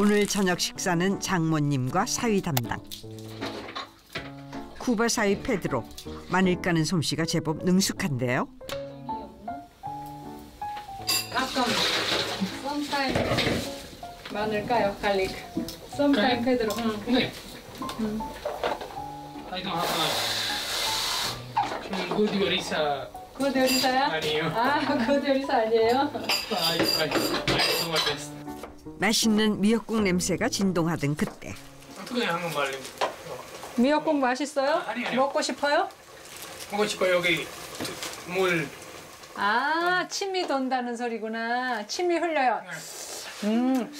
오늘 저녁 식사는 장모님과 사위 담당. 쿠바 사위 페드로 마늘 까는 솜씨가 제법 능숙한데요. 가끔 sometimes 마늘 까요 garlic sometimes 페드로 응. 네. I don't have a good 요리사. good 요리사야? 아니에요. 아 good 요리사 아니에요? I, I, I do my best. 맛있는 미역국 냄새가 진동하던 그때. 어떻게 한국말로 미역국 맛있어요? 아니, 아니요. 먹고 싶어요? 먹고 싶어 여기 물. 아 침이 돈다는 소리구나. 침이 흘려요. 음.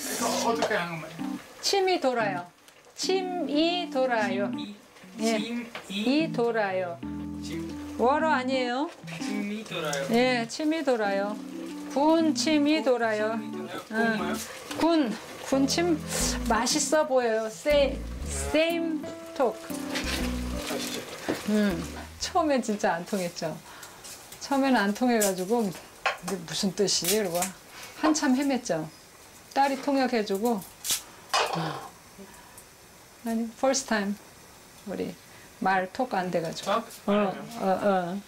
어떻게 한국말? 침이 돌아요. 침이 돌아요. 예. 찜이? 이 돌아요. 찜 월어 아니에요? 찜이 돌아요. 예 침이 돌아요 군 침이 돌아요 고마요. 군 군침 맛있어 보여요 same same talk? 음, 처음엔 진짜 안 통했죠. 처음에는 안 통해가지고 이게 무슨 뜻이? 이러고 한참 헤맸죠. 딸이 통역해주고 아니 first time 우리 말 톡 안 돼가지고 밥? 어, 어, 어.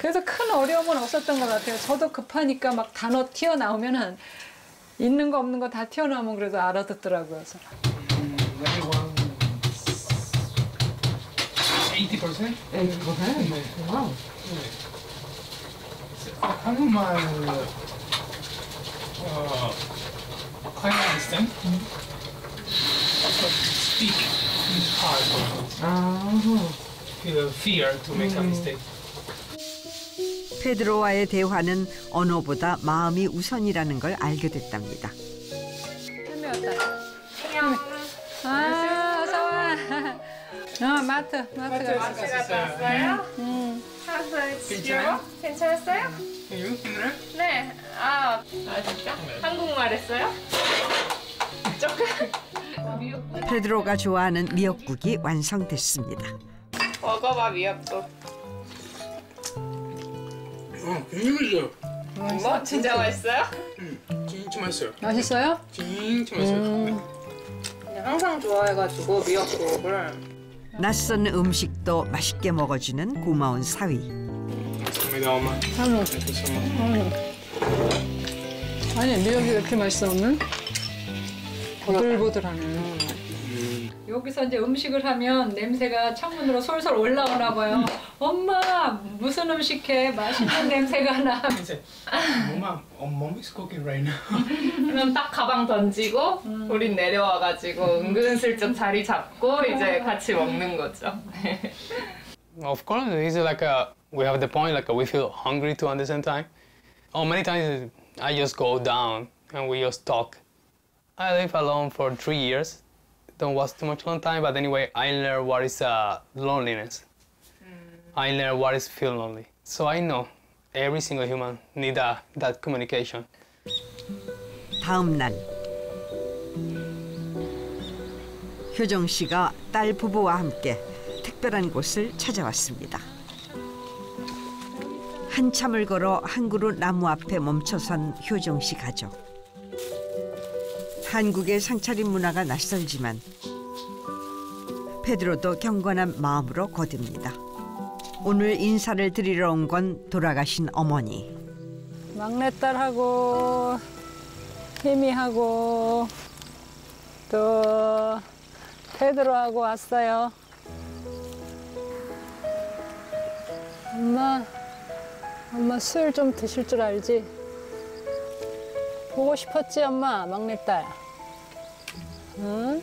그래서 큰 어려움은 없었던 것 같아요. 저도 급하니까 막 단어 튀어나오면은 있는 거 없는 거 다 튀어나오면 그래도 알아듣더라고요. 그래서 Very well. 80%? 80%? 와우. 한국말 어, I understand. But speak is hard. 아. Feel fear to make a mistake. 페드로와의 대화는 언어보다 마음이 우선이라는 걸 알게 됐답니다. 아, 어서 와. 어, 마트, 마트 가 갔었어요. 음. 괜찮아요? 괜찮았어요? 힘들어요? 네. 아, 아 진짜? 한국말 했어요? 조금. 페드로가 좋아하는 미역국이 완성됐습니다. 먹어봐 미역국. 어, 뭐 진짜 맛있어요? 진짜 맛있어요. 맛있어요? 진짜 맛있어요. 근데 항상 좋아해가지고 미역국을. 낯선 음식도 맛있게 먹어주는 고마운 사위. 감사합니다, 엄마. 음. Much. 아니, 미역이 왜 이렇게 맛있어, 오늘? 보들보들하네. 여기서 이제 음식을 하면 냄새가 창문으로 솔솔 올라오나 봐요. 엄마, 무슨 음식 해? 맛있는 냄새가 나. Mama, oh, mom is cooking right now. 그럼 딱 가방 던지고 우린 내려와가지고 은근슬쩍 자리 잡고 이제 같이 먹는 거죠. Of course, it's like a, we have the point, like we feel hungry too at the same time. Oh, many times I just go down and we just talk. I live alone for three years. Don't was too much long time, but anyway, I learned what is uh, loneliness. I learned what is feel lonely. So I know every single human need uh, that communication. 다음 날 효정 씨가 딸 부부와 함께 특별한 곳을 찾아왔습니다. 한참을 걸어 한 그루 나무 앞에 멈춰선 효정 씨 가족. 한국의 상차림 문화가 낯설지만 페드로도 경건한 마음으로 거듭니다. 오늘 인사를 드리러 온 건 돌아가신 어머니. 막내딸하고, 희미하고, 또, 페드로하고 왔어요. 엄마, 엄마 술 좀 드실 줄 알지? 보고 싶었지, 엄마, 막내딸. 응?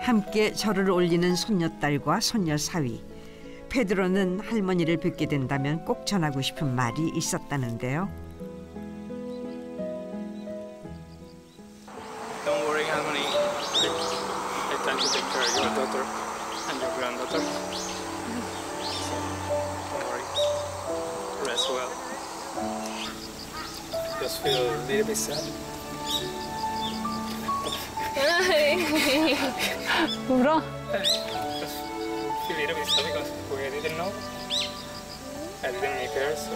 함께 절을 올리는 손녀딸과 손녀 사위. 페드로는 할머니를 뵙게 된다면 꼭 전하고 싶은 말이 있었다는데요. feel a little bit sad. 울어? Just feel a little bit sad because we didn't know. I didn't meet her, so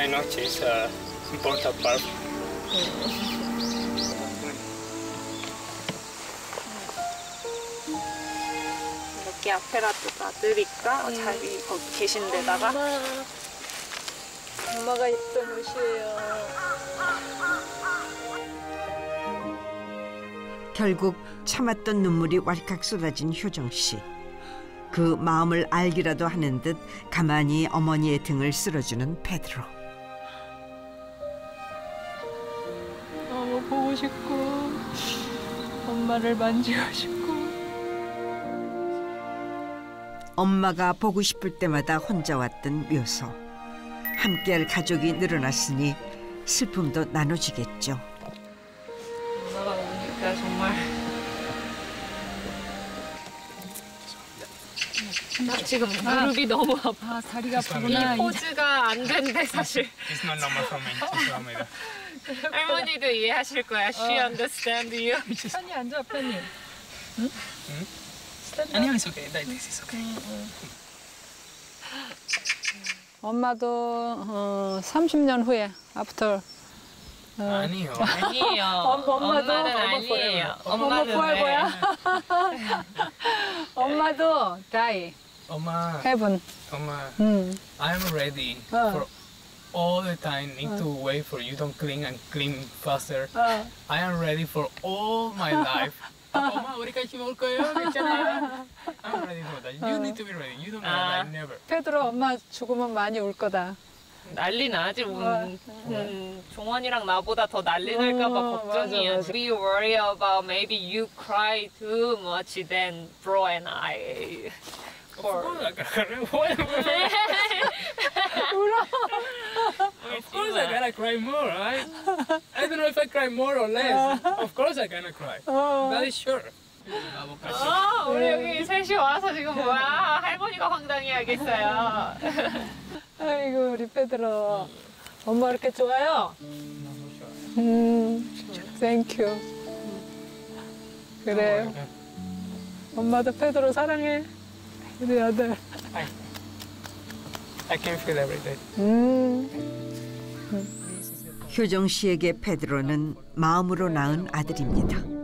I know she's an important part. 이렇게 앞에라도 놔드릴까? 자기 거기 계신 데다가. 엄마가 입던 옷이에요. 결국 참았던 눈물이 왈칵 쏟아진 효정 씨. 그 마음을 알기라도 하는 듯 가만히 어머니의 등을 쓸어주는 페드로. 너무 보고 싶고 엄마를 만지고 싶고 엄마가 보고 싶을 때마다 혼자 왔던 묘소. 함께할 가족이 늘어났으니 슬픔도 나눠지겠죠. 엄마가 오니까 정말. 나 지금 무릎이 너무 아파. 아 다리가 이 아프구나. 이- 포즈가 안 된대 사실. It's that. 할머니도 이해하실 거야. She understand you. 편히 앉아 편히. It's okay. Like this is okay. 엄마도 어, 30년 후에 after Anyhow. 아니에요. 엄마도 엄마는 엄마 아니에요. 엄마 엄마는 부활보야? 왜? 엄마도 die Oma, heaven. Oma, 음. I'm ready Uh. for all the time. Need to wait for you to clean and clean faster. 어. I am ready for all my life. Oma, 우리 같이 먹을 거예요? 괜찮아. I'm ready for that. You need to be ready. You don't know 아. that. Never. 페드로 엄마 죽으면 많이 울 거다. 난리 나지. 음, 음, 종원이랑 나보다 더 난리 날까봐 어, 걱정이야. 맞아, 맞아. We worry about maybe you cry too much than bro and I. Of course I gotta cry more, right? I don't know if I cry more or less. Of course I gonna cry. That is sure. 어, 우리 여기 셋이 와서 지금 뭐야? 할머니가 황당해하겠어요. 아이고 우리 페드로. 엄마 이렇게 좋아요? 음, thank you. 그래. 엄마도 페드로 사랑해. 우리 아들. I can feel every day. 음. 효정 씨에게 페드로는 마음으로 낳은 아들입니다.